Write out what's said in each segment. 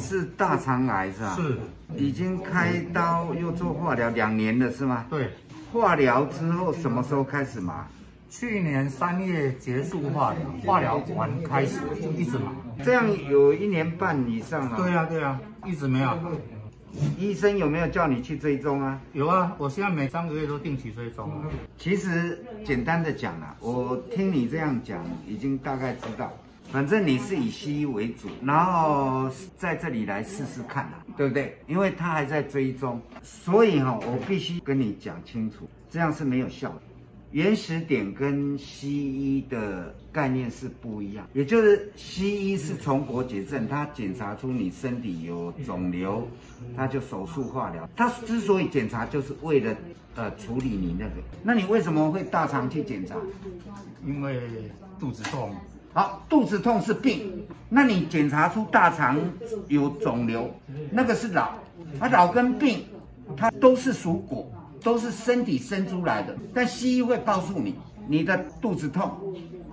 是大肠癌是吧？是，已经开刀又做化疗两年了是吗？对，化疗之后什么时候开始麻？去年三月结束化疗，化疗完开始就一直麻。这样有一年半以上了。对呀、对呀、一直没有。医生有没有叫你去追踪啊？有啊，我现在每三个月都定期追踪啊。其实简单的讲啊，我听你这样讲，已经大概知道。反正你是以西医为主，然后在这里来试试看啊，对不对？因为他还在追踪，所以哈、我必须跟你讲清楚，这样是没有效的。原始点跟西医的概念是不一样，也就是西医是从国解症，他检查出你身体有肿瘤，他就手术化疗。他之所以检查，就是为了呃处理你那个。那你为什么会大肠去检查？因为肚子痛，好，肚子痛是病，那你检查出大肠有肿瘤，那个是老，它老跟病，它都是属果，都是身体生出来的。但西医会告诉你，你的肚子痛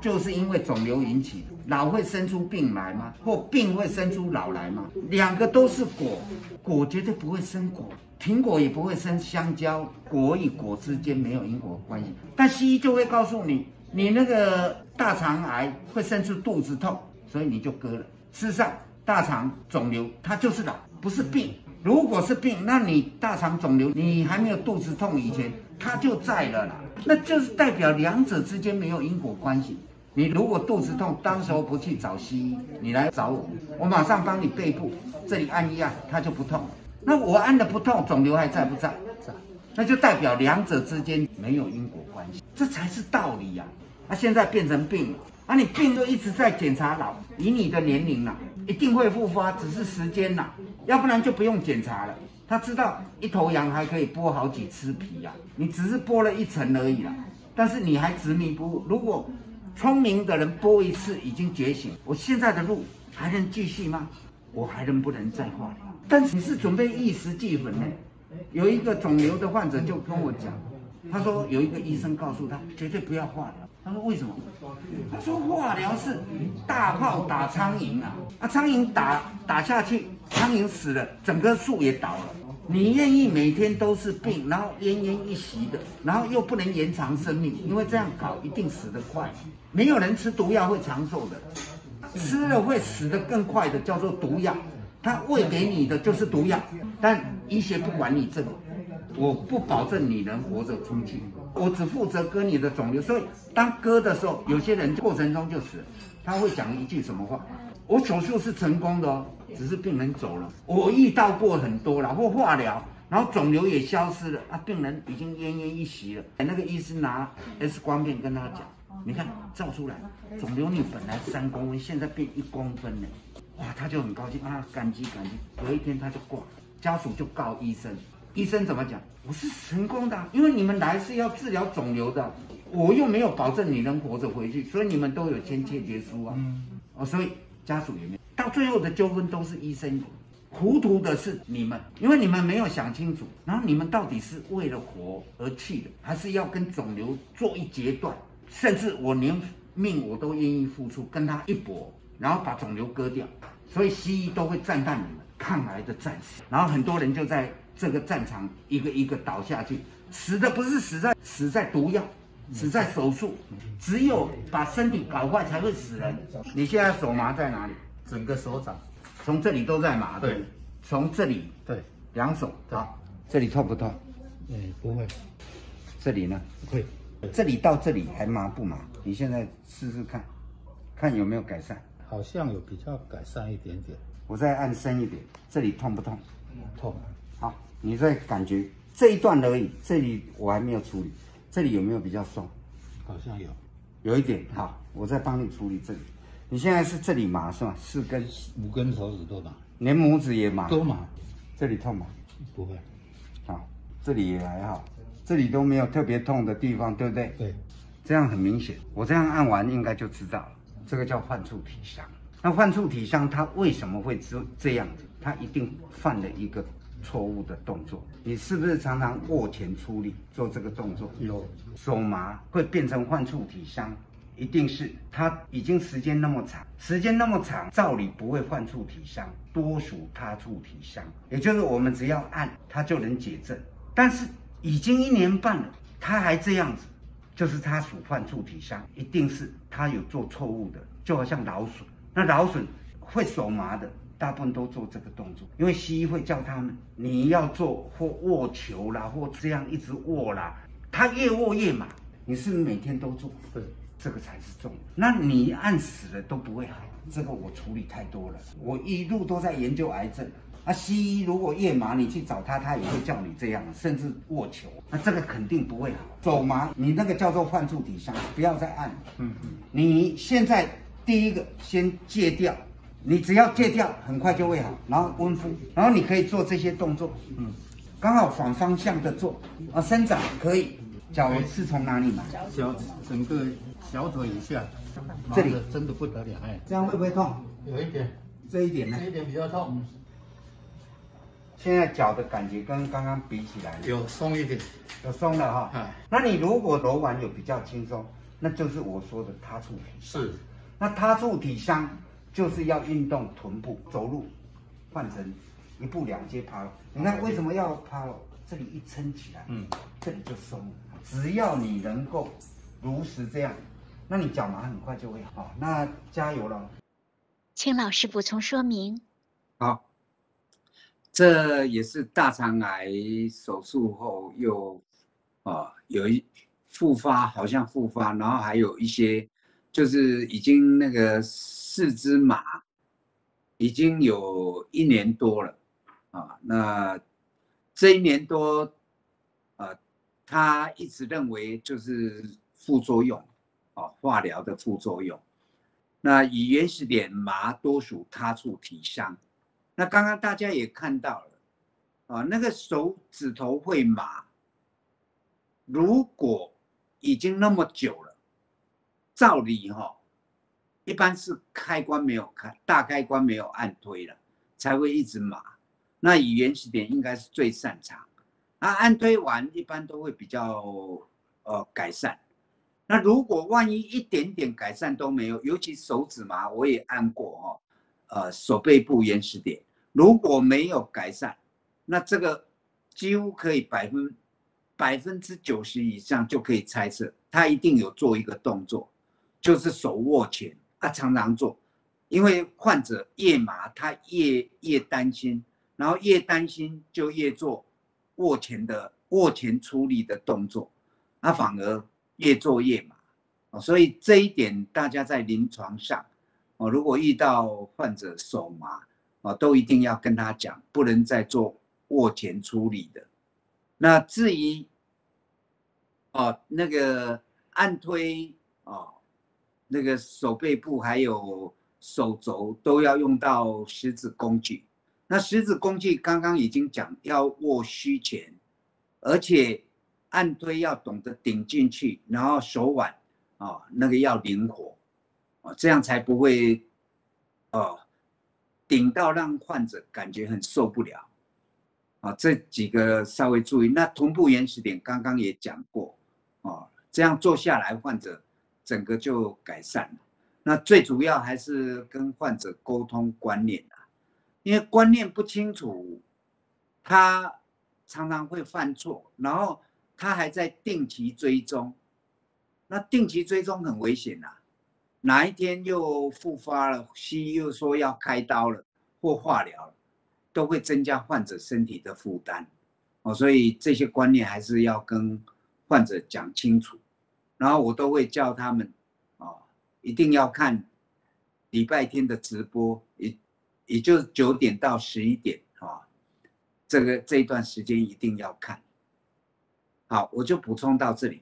就是因为肿瘤引起的，老会生出病来吗？或病会生出老来吗？两个都是果，果绝对不会生果。苹果也不会生香蕉，果与果之间没有因果关系。但西医就会告诉你，你那个大肠癌会生出肚子痛，所以你就割了。事实上，大肠肿瘤它就是老，不是病。如果是病，那你大肠肿瘤你还没有肚子痛以前，它就在了啦，那就是代表两者之间没有因果关系。你如果肚子痛，当时候不去找西医，你来找我，我马上帮你背部，这里按一按，它就不痛。那我按的不痛，肿瘤还在不在？在。那就代表两者之间没有因果，这才是道理呀、啊。现在变成病了，啊，你病都一直在检查老，以你的年龄啦、一定会复发，只是时间啦、要不然就不用检查了。他知道一头羊还可以剥好几次皮呀、你只是剥了一层而已啦，但是你还执迷不悟。如果聪明的人剥一次已经觉醒，我现在的路还能继续吗？我还能不能再化疗？但是你是准备一时俱焚呢？有一个肿瘤的患者就跟我讲，他说有一个医生告诉他绝对不要化疗。他说为什么？他说化疗是大炮打苍蝇啊，啊苍蝇打打下去，苍蝇死了，整棵树也倒了。你愿意每天都是病，然后奄奄一息的，然后又不能延长生命，因为这样搞一定死得快。没有人吃毒药会长寿的，吃了会死得更快的叫做毒药。他喂给你的就是毒药，但医学不管你这个，我不保证你能活着出去，我只负责割你的肿瘤。所以当割的时候，有些人过程中就死了，他会讲一句什么话？我手术是成功的哦，只是病人走了。我遇到过很多了，或化疗，然后肿瘤也消失了，啊，病人已经奄奄一息了。那个医生拿 X 光片跟他讲，你看照出来，肿瘤你本来三公分，现在变一公分了。哇，他就很高兴啊，感激感激。隔一天他就挂了，家属就告医生，医生怎么讲？我是成功的啊，因为你们来是要治疗肿瘤的，我又没有保证你能活着回去，所以你们都有签切结书啊。嗯，哦，所以家属也没有，到最后的纠纷都是医生有，糊涂的是你们，因为你们没有想清楚，然后你们到底是为了活而去的，还是要跟肿瘤做一截断，甚至我连命我都愿意付出，跟他一搏。然后把肿瘤割掉，所以西医都会赞叹你们抗癌的战士。然后很多人就在这个战场一个一个倒下去，死的不是死在死在毒药，死在手术，只有把身体搞坏才会死人。你现在手麻在哪里？整个手掌，从这里都在麻，对，从这里对，两手，好，这里痛不痛？哎，不会，这里呢？不会，这里到这里还麻不麻？你现在试试看，看有没有改善。好像有比较改善一点点，我再按深一点，这里痛不痛？痛，好，你在感觉这一段而已，这里我还没有处理，这里有没有比较松？好像有，有一点，好，我再帮你处理这里。你现在是这里麻是吗？四根，五根手指都麻，连拇指也麻，都麻，这里痛吗？不会，好，这里也还好，这里都没有特别痛的地方，对不对？对，这样很明显，我这样按完应该就知道了。这个叫患处体伤。那患处体伤它为什么会这这样子？它一定犯了一个错误的动作。你是不是常常握拳出力做这个动作？有，手麻会变成患处体伤，一定是他已经时间那么长，时间那么长，照理不会患处体伤，多属他处体伤，也就是我们只要按他就能解症。但是已经一年半了，他还这样子，就是他属患处体伤，一定是他有做错误的，就好像劳损，那劳损会手麻的，大部分都做这个动作，因为西医会叫他们你要做或握球啦，或这样一直握啦，他越握越麻，你是不是每天都做？对。这个才是重点。那你按死了都不会好，这个我处理太多了。我一路都在研究癌症。啊，西医如果夜麻，你去找他，他也会叫你这样，甚至握球。那这个肯定不会好。手麻，你那个叫做患处底下，不要再按。嗯嗯。你现在第一个先戒掉，你只要戒掉，很快就会好。然后温敷，然后你可以做这些动作。嗯，刚好反方向的做。啊，伸展可以。脚是从哪里麻？脚整个。小腿以下，这里真的不得了哎，这样会不会痛？有一点，这一点呢？这一点比较痛。现在脚的感觉跟刚刚比起来，有松一点，有松了哈。哎，那你如果揉完有比较轻松，那就是我说的他处体。是，那他处体伤就是要运动臀部，走路换成一步两阶趴。你看为什么要爬楼？这里一撑起来，嗯，这里就松。只要你能够如实这样。那你脚麻很快就会好，那加油了。请老师补充说明。好，这也是大肠癌手术后又啊有一复发，好像复发，然后还有一些就是已经那个四肢麻，已经有一年多了啊。那这一年多啊，他一直认为就是副作用。啊，化疗的副作用，那以原始点麻多属他处体伤。那刚刚大家也看到了，啊，那个手指头会麻。如果已经那么久了，照理哈，一般是开关没有开，大开关没有按推了，才会一直麻。那以原始点应该是最擅长，那按推完一般都会比较呃改善。那如果万一一点点改善都没有，尤其手指麻，我也按过哈，呃，手背部原始点，如果没有改善，那这个几乎可以百分百分之九十以上就可以猜测，他一定有做一个动作，就是手握拳，他常常做，因为患者越麻，他越越担心，然后越担心就越做握拳的握拳出力的动作，那反而。越做越麻，哦，所以这一点大家在临床上，哦，如果遇到患者手麻，哦，都一定要跟他讲，不能再做握拳处理的。那至于，哦，那个按推，哦，那个手背部还有手肘都要用到十指工具。那十指工具刚刚已经讲要握虚拳，而且。按推要懂得顶进去，然后手腕啊那个要灵活啊，这样才不会哦顶到让患者感觉很受不了啊。这几个稍微注意。那臀部原始点刚刚也讲过啊，这样做下来患者整个就改善了。那最主要还是跟患者沟通观念啊，因为观念不清楚，他常常会犯错，然后。他还在定期追踪，那定期追踪很危险呐，哪一天又复发了，西医又说要开刀了或化疗了，都会增加患者身体的负担，哦，所以这些观念还是要跟患者讲清楚，然后我都会叫他们，哦，一定要看礼拜天的直播，也也就九点到十一点啊，这个这一段时间一定要看。好，我就补充到这里。